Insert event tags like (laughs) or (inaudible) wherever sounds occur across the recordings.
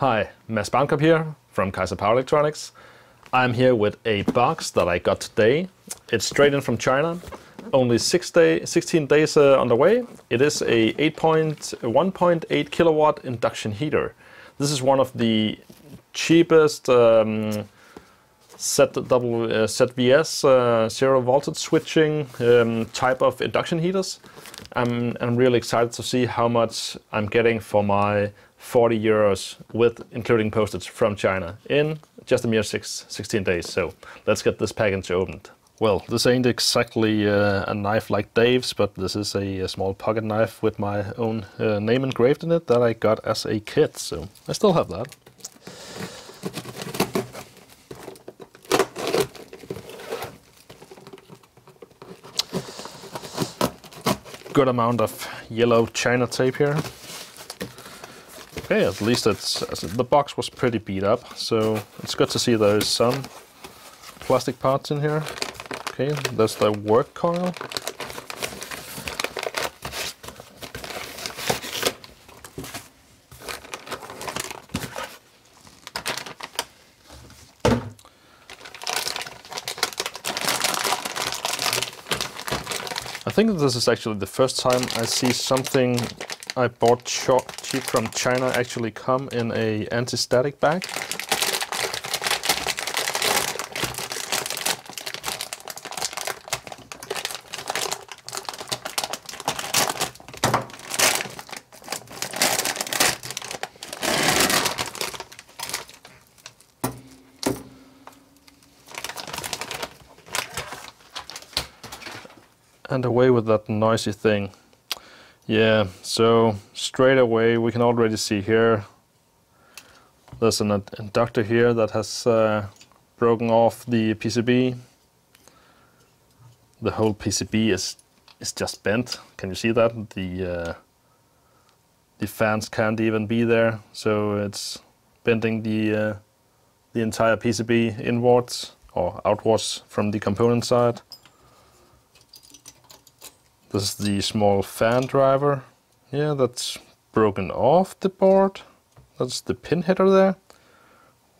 Hi, Mads Barnkob here from Kaizer Power Electronics. I'm here with a box that I got today. It's straight in from China. Only six day, 16 days uh, on the way. It is a 8.1.8 kilowatt induction heater. This is one of the cheapest um, ZW, uh, ZVS uh, zero voltage switching um, type of induction heaters. I'm, I'm really excited to see how much I'm getting for my 40 euros with including postage from China in just a mere six, 16 days. So let's get this package opened. Well, this ain't exactly uh, a knife like Dave's, but this is a, a small pocket knife with my own uh, name engraved in it that I got as a kit. So I still have that. Good amount of yellow China tape here. Okay, at least it's the box was pretty beat up, so it's good to see there's some plastic parts in here. Okay, there's the work coil. I think this is actually the first time I see something I bought cheap from China actually come in a anti-static bag. And away with that noisy thing. Yeah, so straight away we can already see here there's an inductor here that has uh, broken off the PCB. The whole PCB is is just bent. Can you see that? The uh, the fans can't even be there, so it's bending the uh, the entire PCB inwards or outwards from the component side. This is the small fan driver. Yeah, that's broken off the board. That's the pin header there.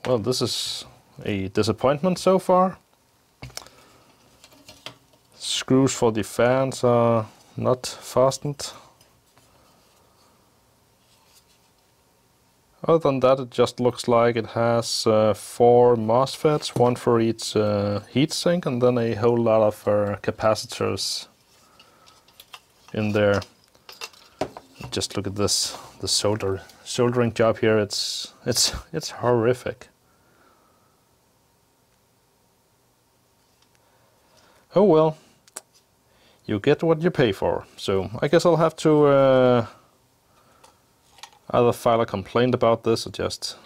Well, this is a disappointment so far. Screws for the fans are not fastened. Other than that, it just looks like it has uh, four MOSFETs, one for each uh, heatsink, and then a whole lot of uh, capacitors in there. Just look at this, the solder soldering job here. It's it's it's horrific. Oh well, you get what you pay for. So I guess I'll have to uh, either file a complaint about this or just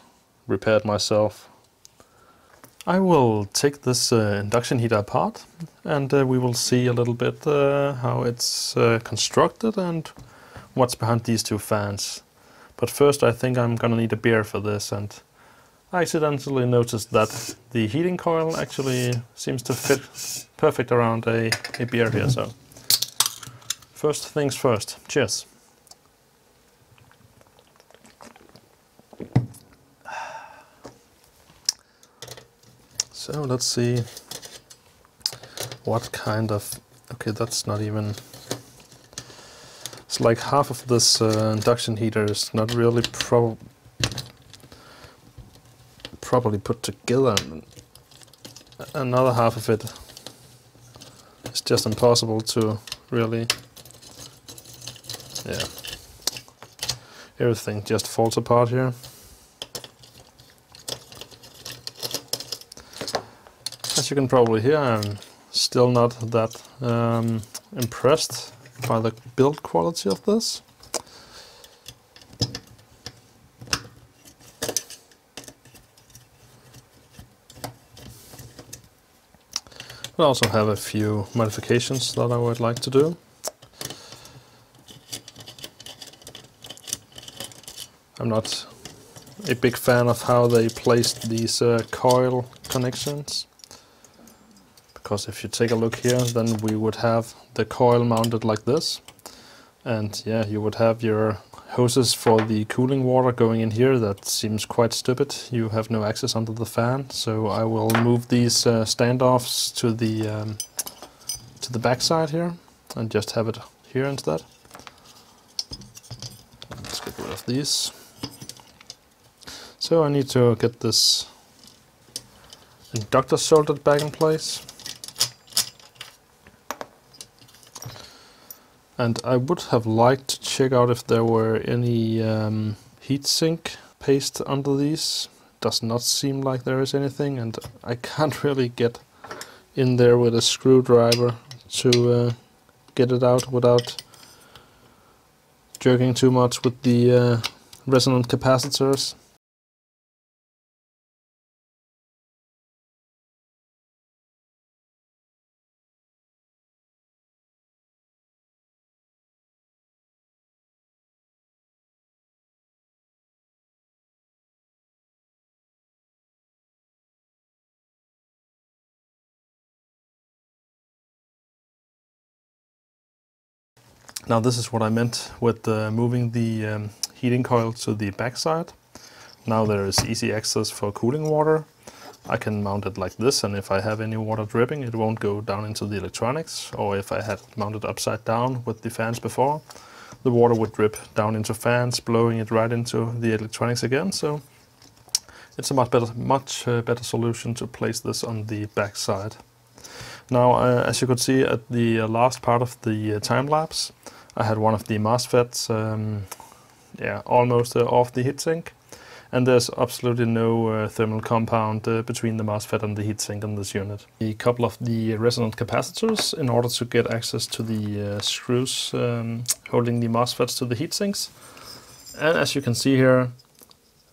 repair it myself. I will take this uh, induction heater apart and uh, we will see a little bit uh, how it's uh, constructed and what's behind these two fans. But first I think I'm gonna need a beer for this and I accidentally noticed that the heating coil actually seems to fit perfect around a, a beer here. So first things first, cheers. So let's see what kind of, okay, that's not even, it's like half of this uh, induction heater is not really pro properly put together. Another half of it is just impossible to really, yeah, everything just falls apart here. As you can probably hear, I'm still not that um, impressed by the build quality of this. I also have a few modifications that I would like to do. I'm not a big fan of how they placed these uh, coil connections because if you take a look here then we would have the coil mounted like this and yeah you would have your hoses for the cooling water going in here. That seems quite stupid. You have no access under the fan, so I will move these uh, standoffs to the um, to the back side here and just have it here instead. Let's get rid of these. So I need to get this inductor soldered back in place. And I would have liked to check out if there were any um, heatsink paste under these. Does not seem like there is anything and I can't (laughs) really get in there with a screwdriver to uh, get it out without jerking too much with the uh, resonant capacitors. Now this is what I meant with uh, moving the um, heating coil to the backside. Now there is easy access for cooling water. I can mount it like this and if I have any water dripping it won't go down into the electronics or if I had mounted upside down with the fans before the water would drip down into fans blowing it right into the electronics again so it's a much better, much uh, better solution to place this on the back side. Now uh, as you could see at the uh, last part of the uh, time lapse I had one of the MOSFETs um, yeah, almost uh, off the heatsink. And there's absolutely no uh, thermal compound uh, between the MOSFET and the heatsink in this unit. A couple of the resonant capacitors in order to get access to the uh, screws um, holding the MOSFETs to the heatsinks. And as you can see here,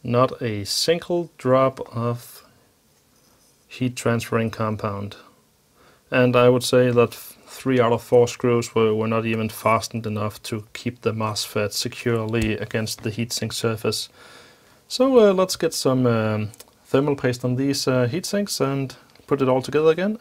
not a single drop of heat transferring compound. And I would say that three out of four screws were, were not even fastened enough to keep the MOSFET securely against the heatsink surface. So uh, let's get some um, thermal paste on these uh, heatsinks and put it all together again